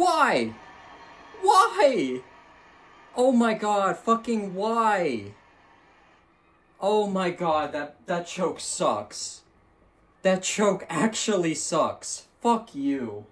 Why? Why? Oh my god, fucking why? Oh my god, that, that choke sucks. That choke actually sucks. Fuck you.